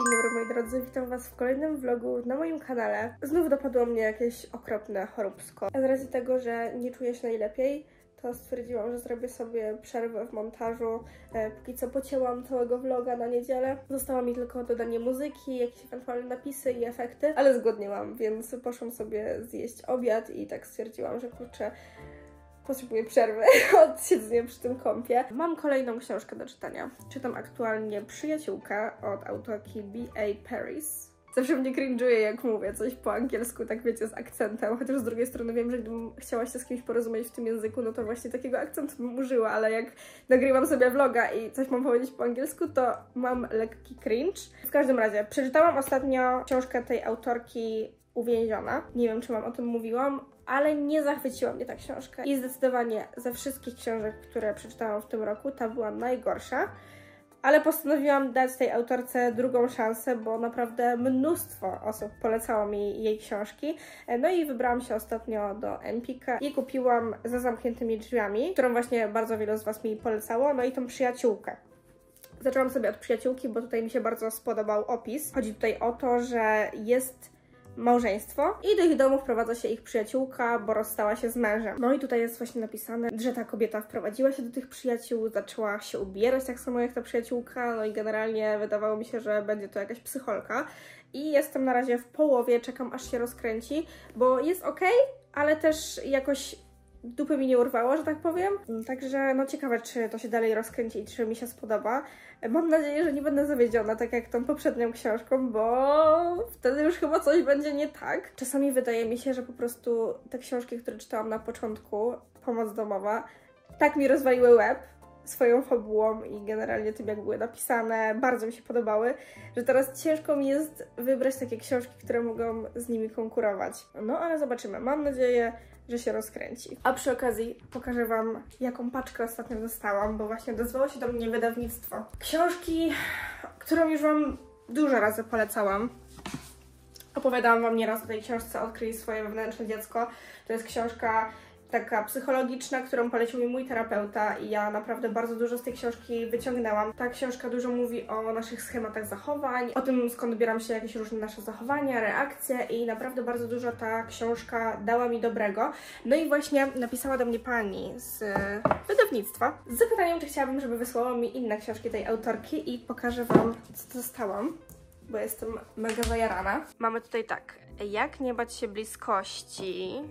Dzień dobry moi drodzy, witam was w kolejnym vlogu na moim kanale. Znów dopadło mnie jakieś okropne choróbsko. A z racji tego, że nie czuję się najlepiej, to stwierdziłam, że zrobię sobie przerwę w montażu. E, póki co pocięłam całego vloga na niedzielę. Zostało mi tylko dodanie muzyki, jakieś ewentualne napisy i efekty, ale zgodniałam, więc poszłam sobie zjeść obiad i tak stwierdziłam, że kurczę, potrzebuję przerwy od siedzenia przy tym kąpie. Mam kolejną książkę do czytania. Czytam aktualnie Przyjaciółka od autorki B.A. Paris. Zawsze mnie cringe'uje, jak mówię coś po angielsku, tak wiecie, z akcentem, chociaż z drugiej strony wiem, że gdybym chciała się z kimś porozumieć w tym języku, no to właśnie takiego akcentu bym użyła, ale jak nagrywam sobie vloga i coś mam powiedzieć po angielsku, to mam lekki cringe. W każdym razie, przeczytałam ostatnio książkę tej autorki Uwięziona. Nie wiem, czy Wam o tym mówiłam, ale nie zachwyciła mnie ta książka. I zdecydowanie ze wszystkich książek, które przeczytałam w tym roku, ta była najgorsza. Ale postanowiłam dać tej autorce drugą szansę, bo naprawdę mnóstwo osób polecało mi jej książki. No i wybrałam się ostatnio do Empika i kupiłam za zamkniętymi drzwiami, którą właśnie bardzo wielu z Was mi polecało, no i tą przyjaciółkę. Zaczęłam sobie od przyjaciółki, bo tutaj mi się bardzo spodobał opis. Chodzi tutaj o to, że jest małżeństwo i do ich domu wprowadza się ich przyjaciółka, bo rozstała się z mężem. No i tutaj jest właśnie napisane, że ta kobieta wprowadziła się do tych przyjaciół, zaczęła się ubierać tak samo jak ta przyjaciółka, no i generalnie wydawało mi się, że będzie to jakaś psycholka. I jestem na razie w połowie, czekam aż się rozkręci, bo jest ok, ale też jakoś dupy mi nie urwało, że tak powiem. Także no ciekawe, czy to się dalej rozkręci i czy mi się spodoba. Mam nadzieję, że nie będę zawiedziona, tak jak tą poprzednią książką, bo wtedy już chyba coś będzie nie tak. Czasami wydaje mi się, że po prostu te książki, które czytałam na początku, Pomoc domowa, tak mi rozwaliły łeb, swoją fabułą i generalnie tym, jak były napisane, bardzo mi się podobały, że teraz ciężko mi jest wybrać takie książki, które mogą z nimi konkurować. No ale zobaczymy. Mam nadzieję, że się rozkręci. A przy okazji pokażę Wam, jaką paczkę ostatnio dostałam, bo właśnie odezwało się do mnie wydawnictwo. Książki, którą już Wam dużo razy polecałam. Opowiadałam Wam nieraz o tej książce Odkryj swoje wewnętrzne dziecko. To jest książka taka psychologiczna, którą polecił mi mój terapeuta i ja naprawdę bardzo dużo z tej książki wyciągnęłam. Ta książka dużo mówi o naszych schematach zachowań, o tym skąd bieram się jakieś różne nasze zachowania, reakcje i naprawdę bardzo dużo ta książka dała mi dobrego. No i właśnie napisała do mnie pani z wydawnictwa z zapytaniem, czy chciałabym, żeby wysłała mi inne książki tej autorki i pokażę Wam, co dostałam bo jestem mega zajarana. Mamy tutaj tak, jak nie bać się bliskości,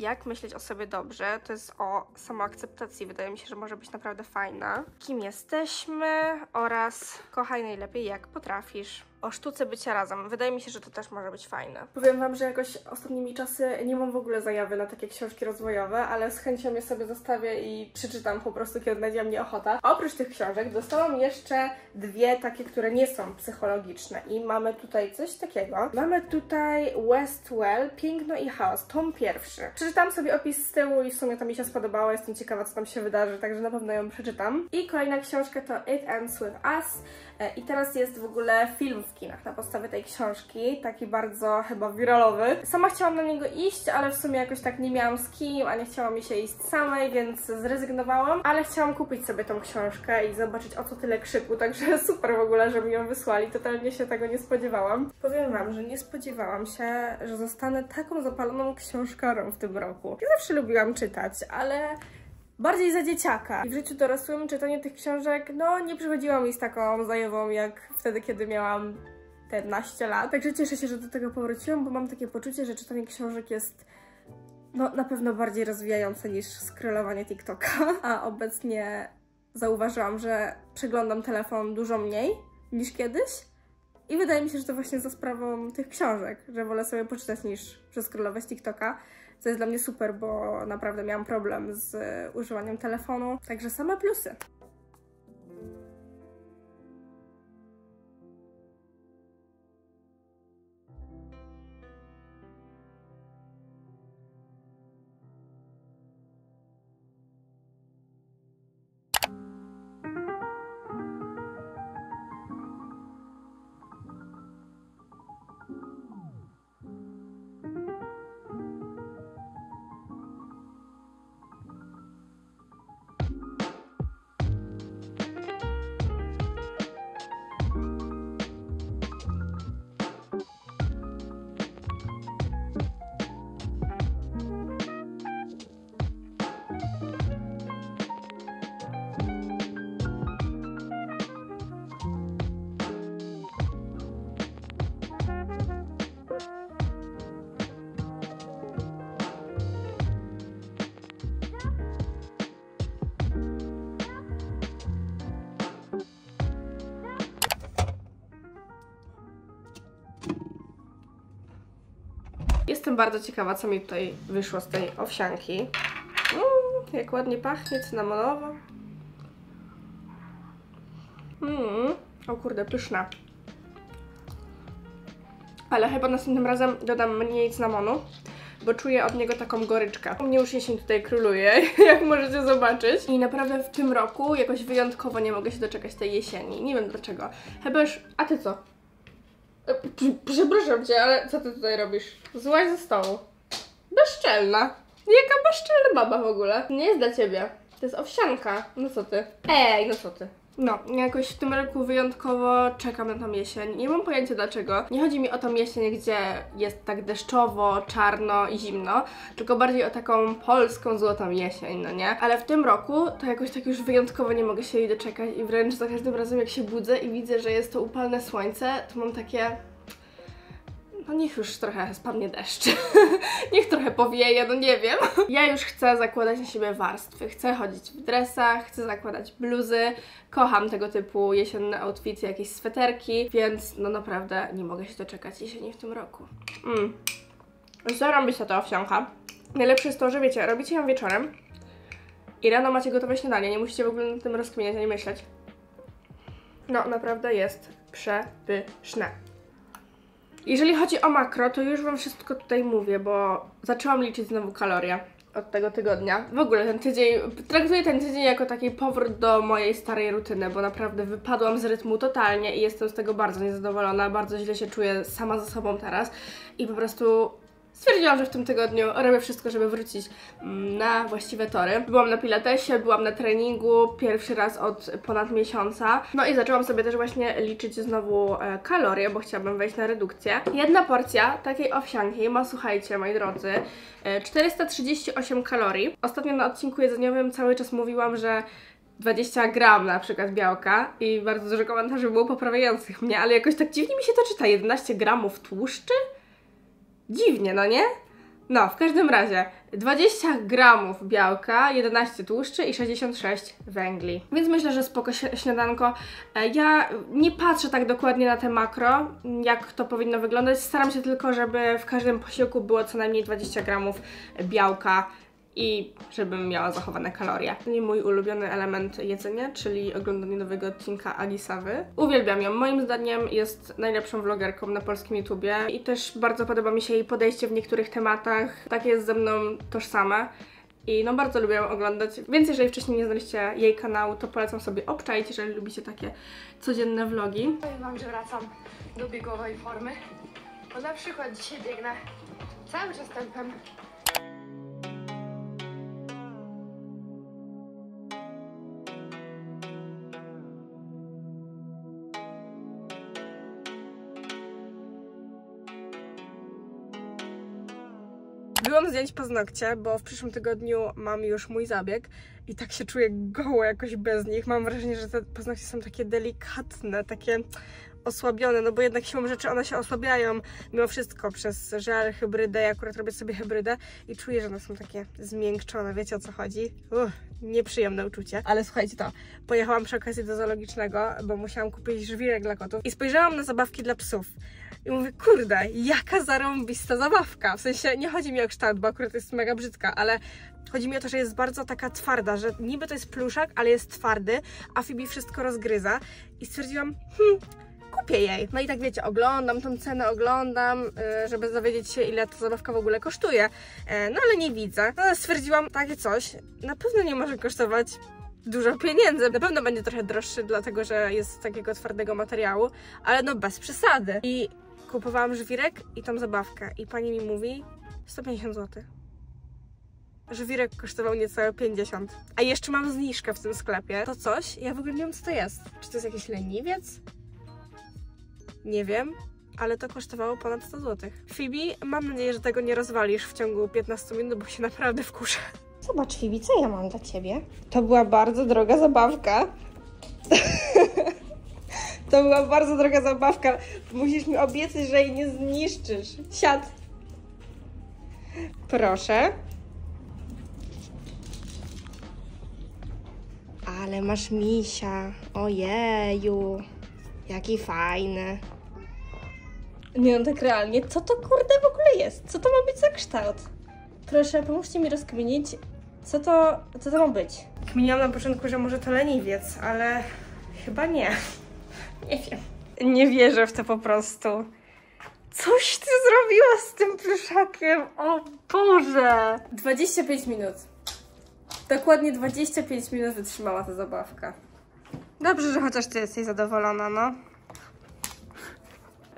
jak myśleć o sobie dobrze, to jest o samoakceptacji. Wydaje mi się, że może być naprawdę fajna. Kim jesteśmy oraz kochaj najlepiej jak potrafisz o sztuce bycia razem. Wydaje mi się, że to też może być fajne. Powiem Wam, że jakoś ostatnimi czasy nie mam w ogóle zajawy na takie książki rozwojowe, ale z chęcią je sobie zostawię i przeczytam po prostu, kiedy będzie mnie ochota. Oprócz tych książek dostałam jeszcze dwie takie, które nie są psychologiczne i mamy tutaj coś takiego. Mamy tutaj Westwell, Piękno i Chaos, tom pierwszy. Przeczytam sobie opis z tyłu i w sumie to mi się spodobało, jestem ciekawa, co tam się wydarzy, także na pewno ją przeczytam. I kolejna książka to It Ends With Us e, i teraz jest w ogóle film w kinach na podstawie tej książki, taki bardzo chyba wiralowy. Sama chciałam na niego iść, ale w sumie jakoś tak nie miałam z kim, a nie chciało mi się iść samej, więc zrezygnowałam, ale chciałam kupić sobie tą książkę i zobaczyć o co tyle krzyku, także super w ogóle, że mi ją wysłali, totalnie się tego nie spodziewałam. Powiem Wam, że nie spodziewałam się, że zostanę taką zapaloną książkarą w tym roku. Ja zawsze lubiłam czytać, ale bardziej za dzieciaka. I w życiu dorosłym czytanie tych książek, no nie przychodziło mi z taką zajawą jak wtedy, kiedy miałam 15 lat. Także cieszę się, że do tego powróciłam, bo mam takie poczucie, że czytanie książek jest no, na pewno bardziej rozwijające niż scrollowanie TikToka. A obecnie zauważyłam, że przeglądam telefon dużo mniej niż kiedyś. I wydaje mi się, że to właśnie za sprawą tych książek, że wolę sobie poczytać niż przeskrolować TikToka co jest dla mnie super, bo naprawdę miałam problem z używaniem telefonu. Także same plusy. Jestem bardzo ciekawa, co mi tutaj wyszło z tej owsianki. Mm, jak ładnie pachnie, cynamonowo. Mm, o kurde, pyszna. Ale chyba następnym razem dodam mniej cynamonu, bo czuję od niego taką goryczkę. U mnie już jesień tutaj króluje, jak możecie zobaczyć. I naprawdę w tym roku jakoś wyjątkowo nie mogę się doczekać tej jesieni. Nie wiem dlaczego. Chyba już... A ty co? E, Przepraszam cię, ale co ty tutaj robisz? Złaź ze stołu. Bezczelna. Jaka bezczelna baba w ogóle. Nie jest dla ciebie. To jest owsianka. No co ty? Ej, no co ty? No, jakoś w tym roku wyjątkowo czekam na tą jesień. Nie mam pojęcia dlaczego. Nie chodzi mi o tą jesień, gdzie jest tak deszczowo, czarno i zimno, tylko bardziej o taką polską złotą jesień, no nie? Ale w tym roku to jakoś tak już wyjątkowo nie mogę się jej doczekać i wręcz za każdym razem jak się budzę i widzę, że jest to upalne słońce, to mam takie no niech już trochę spadnie deszcz. niech trochę powieje, no nie wiem. ja już chcę zakładać na siebie warstwy. Chcę chodzić w dresach, chcę zakładać bluzy. Kocham tego typu jesienne outfity, jakieś sweterki, więc no naprawdę nie mogę się doczekać jesieni w tym roku. Mm. Zarobi się ta owsianka. Najlepsze jest to, że wiecie, robicie ją wieczorem i rano macie gotowe śniadanie. Nie musicie w ogóle nad tym rozkminiać ani myśleć. No, naprawdę jest przepyszne. Jeżeli chodzi o makro, to już Wam wszystko tutaj mówię, bo zaczęłam liczyć znowu kalorie od tego tygodnia. W ogóle ten tydzień, traktuję ten tydzień jako taki powrót do mojej starej rutyny, bo naprawdę wypadłam z rytmu totalnie i jestem z tego bardzo niezadowolona, bardzo źle się czuję sama ze sobą teraz i po prostu stwierdziłam, że w tym tygodniu robię wszystko, żeby wrócić mm, na właściwe tory. Byłam na pilatesie, byłam na treningu pierwszy raz od ponad miesiąca. No i zaczęłam sobie też właśnie liczyć znowu e, kalorie, bo chciałabym wejść na redukcję. Jedna porcja takiej owsianki ma, słuchajcie, moi drodzy, e, 438 kalorii. Ostatnio na odcinku jedzeniowym cały czas mówiłam, że 20 gram na przykład białka i bardzo dużo komentarzy było poprawiających mnie, ale jakoś tak dziwnie mi się to czyta. 11 gramów tłuszczy? Dziwnie, no nie? No, w każdym razie 20 gramów białka, 11 tłuszczy i 66 węgli. Więc myślę, że spoko śni- śniadanko. E, Ja nie patrzę tak dokładnie na te makro, jak to powinno wyglądać. Staram się tylko, żeby w każdym posiłku było co najmniej 20 gramów białka i żebym miała zachowane kalorie. Nie mój ulubiony element jedzenia, czyli oglądanie nowego odcinka Alisawy. Uwielbiam ją. Moim zdaniem jest najlepszą vlogerką na polskim YouTubie i też bardzo podoba mi się jej podejście w niektórych tematach. Tak jest ze mną tożsame. I no bardzo lubię ją oglądać, więc jeżeli wcześniej nie znaliście jej kanału, to polecam sobie obczaić, jeżeli lubicie takie codzienne vlogi. Powiem Wam, że wracam do biegowej formy. Bo na przykład dzisiaj biegnę cały czas tempem. Byłam zdjąć paznokcie, bo w przyszłym tygodniu mam już mój zabieg i tak się czuję goło jakoś bez nich. Mam wrażenie, że te paznokcie są takie delikatne, takie osłabione, no bo jednak siłą rzeczy one się osłabiają mimo wszystko przez żel, hybrydę. Ja akurat robię sobie hybrydę i czuję, że one są takie zmiękczone, wiecie o co chodzi? Uff, nieprzyjemne uczucie. Ale słuchajcie to, pojechałam przy okazji do zoologicznego, bo musiałam kupić żwirek dla kotów i spojrzałam na zabawki dla psów. I mówię, kurde, jaka zarąbista zabawka. W sensie nie chodzi mi o kształt, bo akurat jest mega brzydka, ale chodzi mi o to, że jest bardzo taka twarda, że niby to jest pluszak, ale jest twardy, a Phoebe wszystko rozgryza. I stwierdziłam, hmm, kupię jej. No i tak wiecie, oglądam tą cenę, oglądam, yy, żeby dowiedzieć się, ile ta zabawka w ogóle kosztuje. E, no ale nie widzę. No stwierdziłam, takie coś na pewno nie może kosztować dużo pieniędzy. Na pewno będzie trochę droższy, dlatego że jest z takiego twardego materiału, ale no bez przesady. I kupowałam żwirek i tą zabawkę i pani mi mówi 150 zł. Żwirek kosztował niecałe 50. A jeszcze mam zniżkę w tym sklepie. To coś, ja w ogóle nie wiem co to jest. Czy to jest jakiś leniwiec? Nie wiem, ale to kosztowało ponad 100 zł. Phoebe, mam nadzieję, że tego nie rozwalisz w ciągu 15 minut, bo się naprawdę wkurzę. Zobacz, Phoebe, co ja mam dla ciebie? To była bardzo droga zabawka. to była bardzo droga zabawka. Musisz mi obiecać, że jej nie zniszczysz. Siad. Proszę. Ale masz misia. Ojeju. Jaki fajny. Nie no, tak realnie, co to kurde w ogóle jest? Co to ma być za kształt? Proszę, pomóżcie mi rozkminić, co to, co to ma być. Kminiłam na początku, że może to leniwiec, ale chyba nie. Nie wiem. Nie wierzę w to po prostu. Coś ty zrobiła z tym plyszakiem, o Boże! 25 minut. Dokładnie 25 minut wytrzymała ta zabawka. Dobrze, że chociaż ty jesteś zadowolona, no.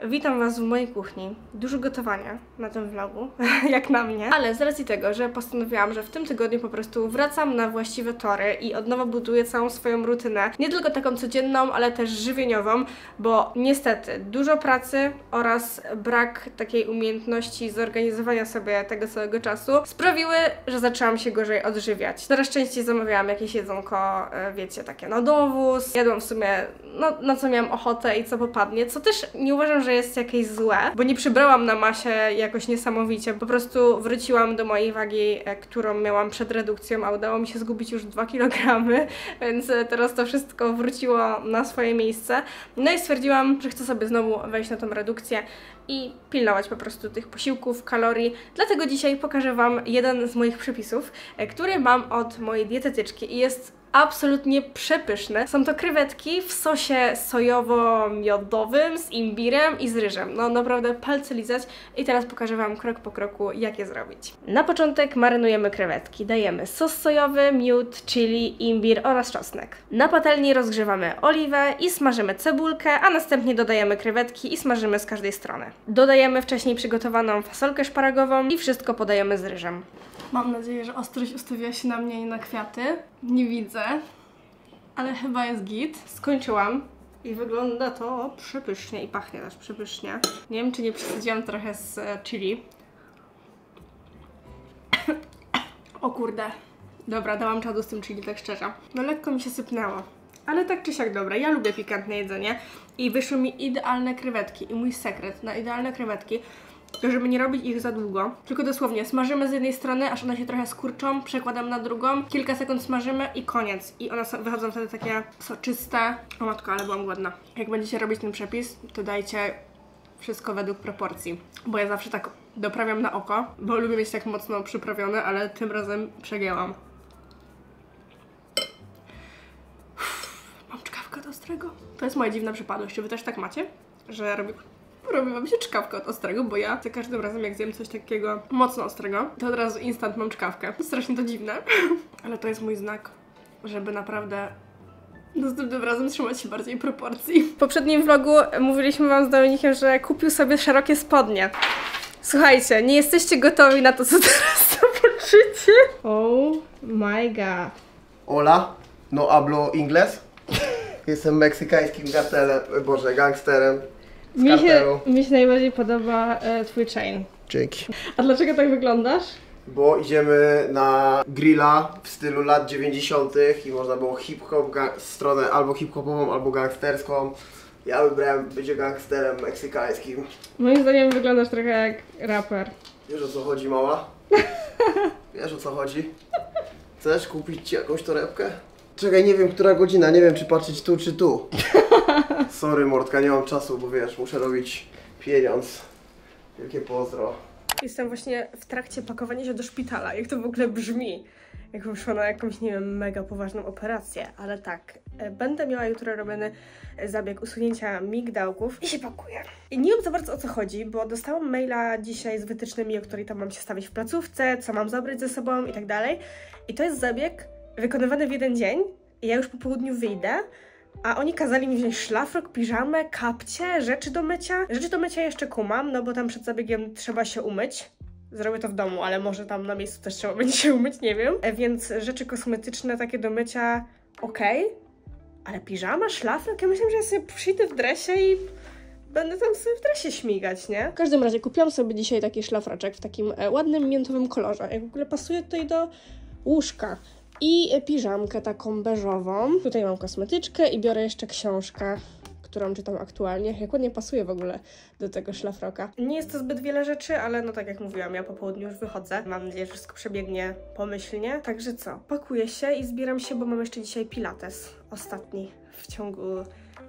Witam Was w mojej kuchni. Dużo gotowania na tym vlogu, jak na mnie. Ale z racji tego, że postanowiłam, że w tym tygodniu po prostu wracam na właściwe tory i od nowa buduję całą swoją rutynę. Nie tylko taką codzienną, ale też żywieniową, bo niestety dużo pracy oraz brak takiej umiejętności zorganizowania sobie tego całego czasu sprawiły, że zaczęłam się gorzej odżywiać. Coraz częściej zamawiałam jakieś jedzonko, e, wiecie, takie na dowóz. Jadłam w sumie, no, na co miałam ochotę i co popadnie, co też nie uważam, że jest jakieś złe, bo nie przybrałam na masie jakoś niesamowicie. Po prostu wróciłam do mojej wagi, e, którą miałam przed redukcją, a udało mi się zgubić już 2 kg, więc e, teraz to wszystko wróciło na swoje miejsce. No i stwierdziłam, że chcę sobie znowu wejść na tą redukcję i pilnować po prostu tych posiłków, kalorii. Dlatego dzisiaj pokażę Wam jeden z moich przepisów, e, który mam od mojej dietetyczki i jest absolutnie przepyszne. Są to krewetki w sosie sojowo-miodowym z imbirem i z ryżem. No naprawdę palce lizać i teraz pokażę Wam krok po kroku, jak je zrobić. Na początek marynujemy krewetki. Dajemy sos sojowy, miód, chili, imbir oraz czosnek. Na patelni rozgrzewamy oliwę i smażymy cebulkę, a następnie dodajemy krewetki i smażymy z każdej strony. Dodajemy wcześniej przygotowaną fasolkę szparagową i wszystko podajemy z ryżem. Mam nadzieję, że ostrość ustawiła się na mnie i na kwiaty. Nie widzę, ale chyba jest git. Skończyłam i wygląda to przepysznie i pachnie też przepysznie. Nie wiem, czy nie przesadziłam trochę z e, chili. o kurde. Dobra, dałam czadu z tym chili, tak szczerze. No lekko mi się sypnęło. Ale tak czy siak dobra, ja lubię pikantne jedzenie i wyszły mi idealne krewetki i mój sekret na idealne krewetki żeby nie robić ich za długo. Tylko dosłownie smażymy z jednej strony, aż one się trochę skurczą, przekładam na drugą, kilka sekund smażymy i koniec. I one wychodzą wtedy takie soczyste. O matko, ale byłam głodna. Jak będziecie robić ten przepis, to dajcie wszystko według proporcji. Bo ja zawsze tak doprawiam na oko, bo lubię mieć tak mocno przyprawione, ale tym razem przegięłam. Mam czkawkę do ostrego. To jest moja dziwna przypadłość. Czy wy też tak macie? Że robię robi wam się czkawka od ostrego, bo ja za każdym razem jak zjem coś takiego mocno ostrego, to od razu instant mam czkawkę. Strasznie to dziwne, ale to jest mój znak, żeby naprawdę następnym razem trzymać się bardziej proporcji. W poprzednim vlogu mówiliśmy wam z Dominikiem, że kupił sobie szerokie spodnie. Słuchajcie, nie jesteście gotowi na to, co teraz zobaczycie. Oh my god. Hola, no hablo inglés. Jestem meksykańskim kartelem, boże, gangsterem. Z Mi się, mi się najbardziej podoba e, twój chain. Dzięki. A dlaczego tak wyglądasz? Bo idziemy na grilla w stylu lat 90. i można było hip-hop, stronę albo hip-hopową, albo gangsterską. Ja wybrałem bycie gangsterem meksykańskim. Moim zdaniem wyglądasz trochę jak raper. Wiesz o co chodzi, mała? Wiesz o co chodzi? Chcesz kupić ci jakąś torebkę? Czekaj, nie wiem, która godzina, nie wiem, czy patrzeć tu, czy tu. Sorry, Mordka, nie mam czasu, bo wiesz, muszę robić pieniądz. Wielkie pozdro. Jestem właśnie w trakcie pakowania się do szpitala. Jak to w ogóle brzmi? Jakbym szła na jakąś, nie wiem, mega poważną operację. Ale tak, e, będę miała jutro robiony e, zabieg usunięcia migdałków i się pakuję. I nie wiem za bardzo o co chodzi, bo dostałam maila dzisiaj z wytycznymi, o której tam mam się stawić w placówce, co mam zabrać ze sobą i tak dalej. I to jest zabieg wykonywany w jeden dzień. Ja już po południu wyjdę, a oni kazali mi wziąć szlafrok, piżamę, kapcie, rzeczy do mycia. Rzeczy do mycia jeszcze kumam, no bo tam przed zabiegiem trzeba się umyć. Zrobię to w domu, ale może tam na miejscu też trzeba będzie się umyć, nie wiem. E, Więc rzeczy kosmetyczne takie do mycia okej. Ale piżama, szlafrok? Ja myślałam, że ja sobie przyjdę w dresie i będę tam sobie w dresie śmigać, nie? W każdym razie kupiłam sobie dzisiaj taki szlafroczek w takim e, ładnym, miętowym kolorze. Jak w ogóle pasuje tutaj do łóżka. I piżamkę taką beżową. Tutaj mam kosmetyczkę i biorę jeszcze książkę, którą czytam aktualnie. Jak ładnie pasuje w ogóle do tego szlafroka. Nie jest to zbyt wiele rzeczy, ale no tak jak mówiłam, ja po południu już wychodzę. Mam nadzieję, że wszystko przebiegnie pomyślnie. Także co, pakuję się i zbieram się, bo mam jeszcze dzisiaj pilates. Ostatni w ciągu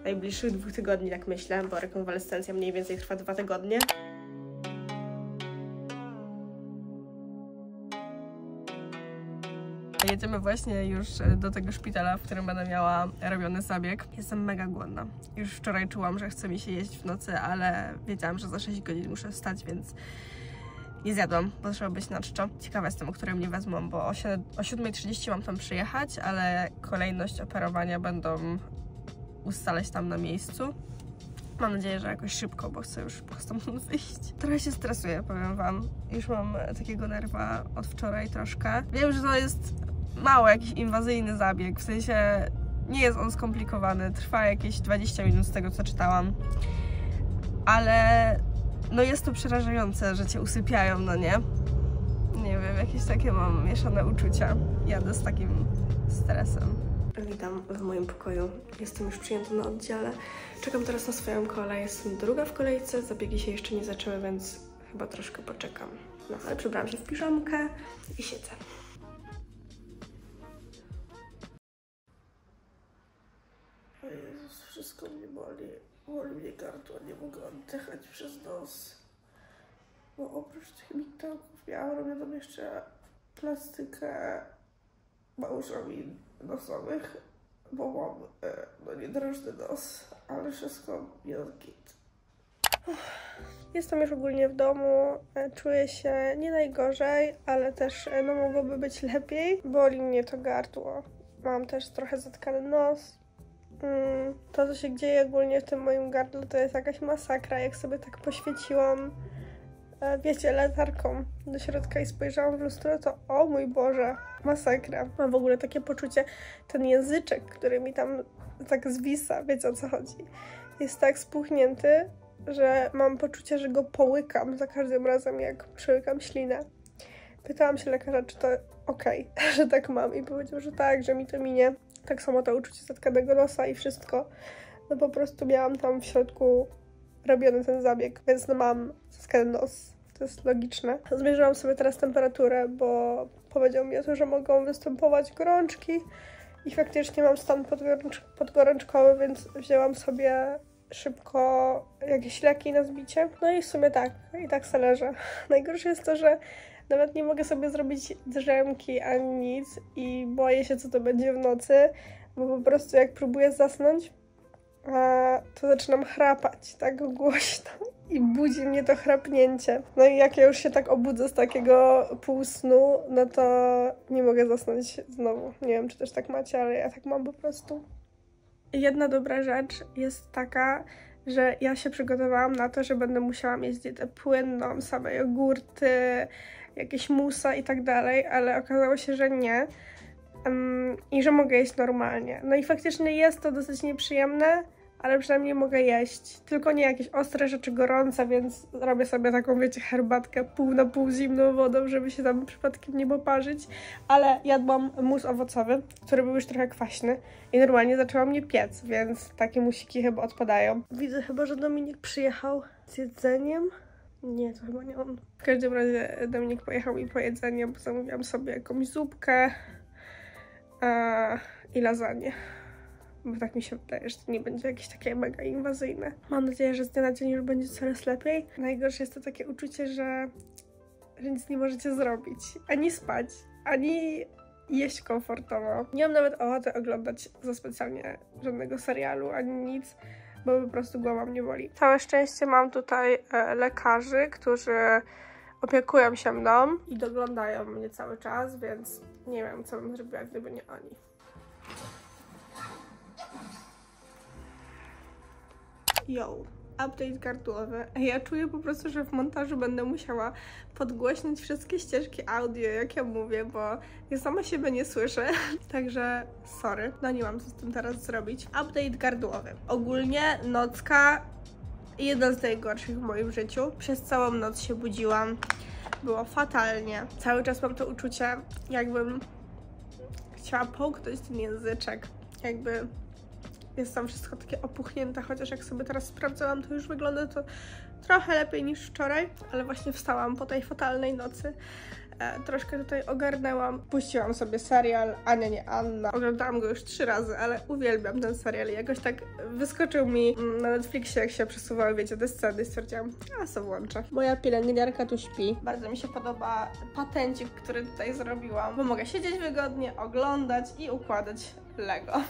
najbliższych dwóch tygodni, tak myślę, bo rekonwalescencja mniej więcej trwa dwa tygodnie. Jedziemy właśnie już do tego szpitala, w którym będę miała robiony zabieg. Jestem mega głodna. Już wczoraj czułam, że chce mi się jeść w nocy, ale wiedziałam, że za 6 godzin muszę wstać, więc nie zjadłam, bo trzeba być na czczo. Ciekawa jestem, o której mnie wezmą, bo o 7.30 mam tam przyjechać, ale kolejność operowania będą ustalać tam na miejscu. Mam nadzieję, że jakoś szybko, bo chcę już po prostu wyjść. Trochę się stresuję, powiem wam. Już mam takiego nerwa od wczoraj troszkę. Wiem, że to jest mało jakiś inwazyjny zabieg, w sensie nie jest on skomplikowany, trwa jakieś 20 minut z tego, co czytałam. Ale no jest to przerażające, że cię usypiają, no nie? Nie wiem, jakieś takie mam mieszane uczucia. Jadę z takim stresem. Witam w moim pokoju. Jestem już przyjęta na oddziale. Czekam teraz na swoją kolej. Jestem druga w kolejce. Zabiegi się jeszcze nie zaczęły, więc chyba troszkę poczekam. No, ale przebrałam się w piżamkę i siedzę. Boli. Mnie gardło, nie mogę oddychać przez nos. Bo oprócz tych miktoków miałam robioną jeszcze plastykę małżowin nosowych, bo mam e, no niedrożny nos, ale wszystko jest git. Jestem już ogólnie w domu, e, czuję się nie najgorzej, ale też e, no mogłoby być lepiej. Boli mnie to gardło. Mam też trochę zatkany nos. Mm, to, co się dzieje ogólnie w tym moim gardle, to jest jakaś masakra. Jak sobie tak poświeciłam, e, wiecie, latarką do środka i spojrzałam w lustro, to o mój Boże, masakra. Mam w ogóle takie poczucie, ten języczek, który mi tam tak zwisa, wiecie o co chodzi, jest tak spuchnięty, że mam poczucie, że go połykam za każdym razem, jak przełykam ślinę. Pytałam się lekarza, czy to okej, że tak mam i powiedział, że tak, że mi to minie. Tak samo to uczucie zatkanego nosa i wszystko. No po prostu miałam tam w środku robiony ten zabieg, więc no mam zatkany nos. To jest logiczne. Zmierzyłam sobie teraz temperaturę, bo powiedział mi o że mogą występować gorączki i faktycznie mam stan podgorącz podgorączkowy, więc wzięłam sobie szybko jakieś leki na zbicie. No i w sumie tak, i tak se leżę. Najgorsze jest to, że nawet nie mogę sobie zrobić drzemki ani nic i boję się, co to będzie w nocy, bo po prostu jak próbuję zasnąć, to zaczynam chrapać tak głośno i budzi mnie to chrapnięcie. No i jak ja już się tak obudzę z takiego półsnu, no to nie mogę zasnąć znowu. Nie wiem, czy też tak macie, ale ja tak mam po prostu. Jedna dobra rzecz jest taka, że ja się przygotowałam na to, że będę musiała mieć dietę płynną, same jogurty, jakieś musa i tak dalej, ale okazało się, że nie. Um, I że mogę jeść normalnie. No i faktycznie jest to dosyć nieprzyjemne, ale przynajmniej mogę jeść. Tylko nie jakieś ostre rzeczy gorące, więc robię sobie taką, wiecie, herbatkę pół na pół zimną wodą, żeby się tam przypadkiem nie poparzyć. Ale jadłam mus owocowy, który był już trochę kwaśny i normalnie zaczęła mnie piec, więc takie musiki chyba odpadają. Widzę chyba, że Dominik przyjechał z jedzeniem. Nie, to chyba nie on. W każdym razie Dominik pojechał mi po jedzenie, bo zamówiłam sobie jakąś zupkę a, i lasagne. Bo tak mi się wydaje, że to nie będzie jakieś takie mega inwazyjne. Mam nadzieję, że z dnia na dzień już będzie coraz lepiej. Najgorsze jest to takie uczucie, że, że nic nie możecie zrobić. Ani spać, ani jeść komfortowo. Nie mam nawet ochoty oglądać za specjalnie żadnego serialu, ani nic bo po prostu głowa mnie boli. Całe szczęście mam tutaj e, lekarzy, którzy opiekują się mną i doglądają mnie cały czas, więc nie wiem, co bym zrobiła, gdyby nie oni. Yo, update gardłowy. Ja czuję po prostu, że w montażu będę musiała podgłośnić wszystkie ścieżki audio, jak ja mówię, bo ja sama siebie nie słyszę. Także sorry, no nie mam co z tym teraz zrobić. Update gardłowy. Ogólnie nocka jedna z najgorszych w moim życiu. Przez całą noc się budziłam. Było fatalnie. Cały czas mam to uczucie, jakbym chciała połknąć ten języczek. Jakby jest tam wszystko takie opuchnięte, chociaż jak sobie teraz sprawdzałam, to już wygląda to trochę lepiej niż wczoraj, ale właśnie wstałam po tej fatalnej nocy e, troszkę tutaj ogarnęłam. Puściłam sobie serial Ania nie Anna. Oglądałam go już trzy razy, ale uwielbiam ten serial i jakoś tak wyskoczył mi mm, na Netflixie, jak się przesuwały, wiecie, te sceny i stwierdziłam, a co włączę. Moja pielęgniarka tu śpi. Bardzo mi się podoba patencik, który tutaj zrobiłam, bo mogę siedzieć wygodnie, oglądać i układać Lego.